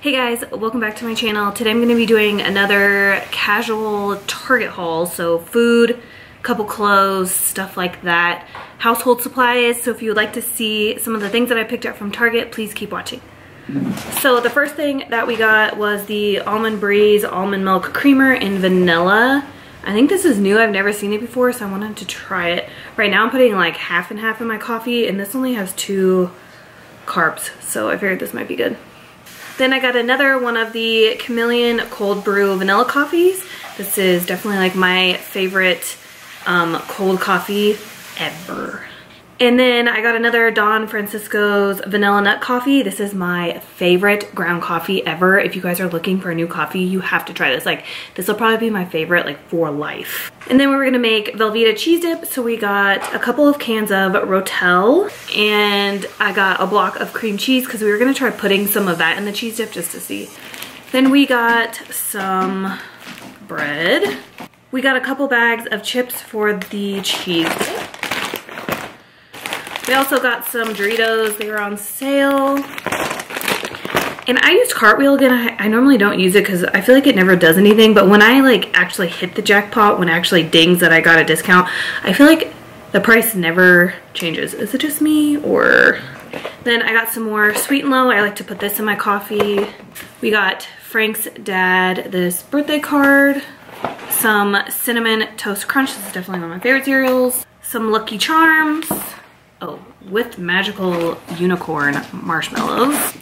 Hey guys, welcome back to my channel. Today I'm going to be doing another casual Target haul. So food, couple clothes, stuff like that. Household supplies. So if you would like to see some of the things that I picked up from Target, please keep watching. So the first thing that we got was the Almond Breeze Almond Milk Creamer in Vanilla. I think this is new. I've never seen it before, so I wanted to try it. Right now I'm putting like half and half in my coffee, and this only has two carbs, so I figured this might be good. Then I got another one of the Chameleon Cold Brew Vanilla Coffees. This is definitely like my favorite um, cold coffee ever. And then I got another Don Francisco's Vanilla Nut Coffee. This is my favorite ground coffee ever. If you guys are looking for a new coffee, you have to try this. Like, this will probably be my favorite, like, for life. And then we were gonna make Velveeta cheese dip. So we got a couple of cans of Rotel. And I got a block of cream cheese because we were gonna try putting some of that in the cheese dip just to see. Then we got some bread. We got a couple bags of chips for the cheese dip. We also got some Doritos. They were on sale. And I used Cartwheel again. I, I normally don't use it because I feel like it never does anything. But when I like actually hit the jackpot, when it actually dings that I got a discount, I feel like the price never changes. Is it just me or... Then I got some more Sweet and Low. I like to put this in my coffee. We got Frank's dad this birthday card. Some Cinnamon Toast Crunch. This is definitely one of my favorite cereals. Some Lucky Charms oh, with magical unicorn marshmallows.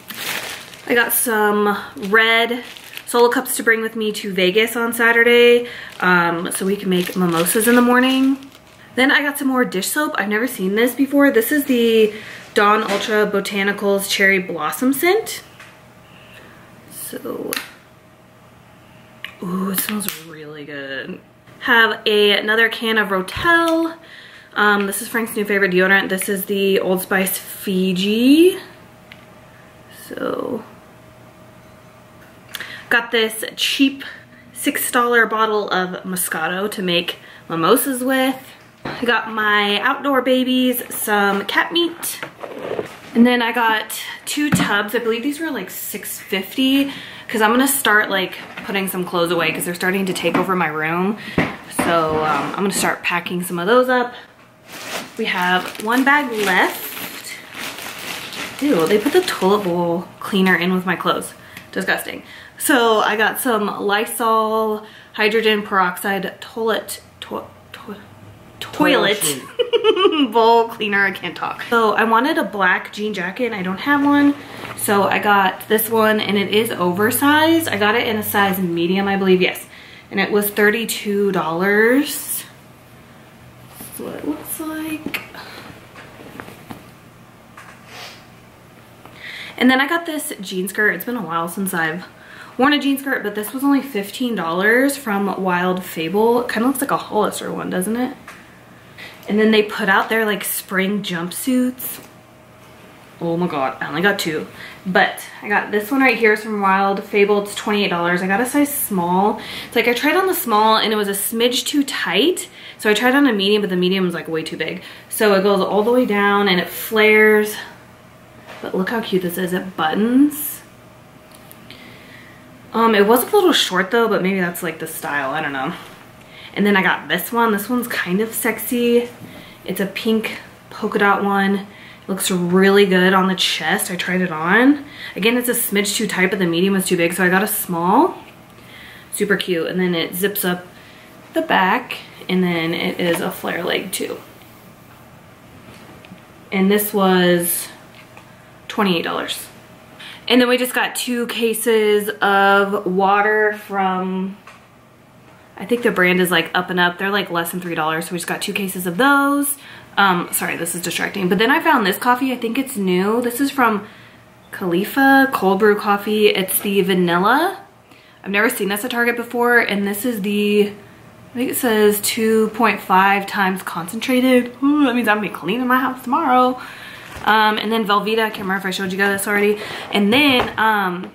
I got some red solo cups to bring with me to Vegas on Saturday um, so we can make mimosas in the morning. Then I got some more dish soap. I've never seen this before. This is the Dawn Ultra Botanicals Cherry Blossom Scent. So, ooh, it smells really good. Have a, another can of Rotel. Um, this is Frank's new favorite deodorant. This is the Old Spice Fiji. So, got this cheap $6 bottle of Moscato to make mimosas with. I got my outdoor babies some cat meat. And then I got two tubs. I believe these were like $6.50 because I'm gonna start like putting some clothes away because they're starting to take over my room. So um, I'm gonna start packing some of those up. We have one bag left. Ew, they put the toilet bowl cleaner in with my clothes. Disgusting. So I got some Lysol hydrogen peroxide toilet to to toilet bowl cleaner. I can't talk. So I wanted a black jean jacket and I don't have one. So I got this one and it is oversized. I got it in a size medium, I believe, yes. And it was $32 what it looks like. And then I got this jean skirt. It's been a while since I've worn a jean skirt, but this was only $15 from Wild Fable. It kind of looks like a Hollister one, doesn't it? And then they put out their like spring jumpsuits. Oh my god, I only got two. But I got this one right here from Wild Fable. It's $28. I got a size small. It's like I tried on the small and it was a smidge too tight. So I tried on a medium, but the medium was like way too big. So it goes all the way down and it flares. But look how cute this is. It buttons. Um, it was a little short though, but maybe that's like the style. I don't know. And then I got this one. This one's kind of sexy. It's a pink polka dot one. Looks really good on the chest. I tried it on. Again, it's a smidge too tight, but the medium was too big, so I got a small. Super cute. And then it zips up the back, and then it is a flare leg too. And this was $28. And then we just got two cases of water from, I think the brand is like Up and Up. They're like less than $3, so we just got two cases of those. Um, sorry, this is distracting. But then I found this coffee. I think it's new. This is from Califia Cold Brew Coffee. It's the vanilla. I've never seen this at Target before. And this is the, I think it says 2.5 times concentrated. Ooh, that means I'm gonna be cleaning my house tomorrow. Um, and then Velveeta, I can't remember if I showed you guys this already. And then um,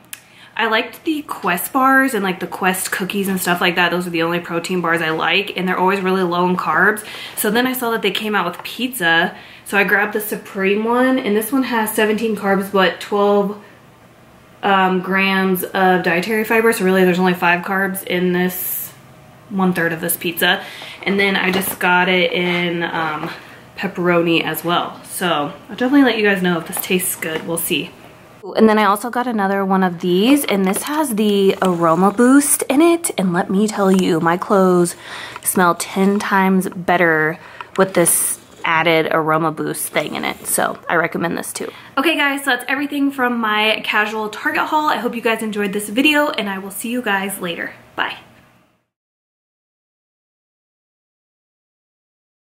I liked the Quest bars and like the Quest cookies and stuff like that. Those are the only protein bars I like and they're always really low in carbs. So then I saw that they came out with pizza. So I grabbed the Supreme one and this one has 17 carbs but 12 um, grams of dietary fiber. So really there's only five carbs in this one third of this pizza. And then I just got it in um, pepperoni as well. So I'll definitely let you guys know if this tastes good. We'll see. And then I also got another one of these and this has the aroma boost in it. And let me tell you, my clothes smell 10 times better with this added aroma boost thing in it. So I recommend this too. Okay guys, so that's everything from my casual Target haul. I hope you guys enjoyed this video and I will see you guys later.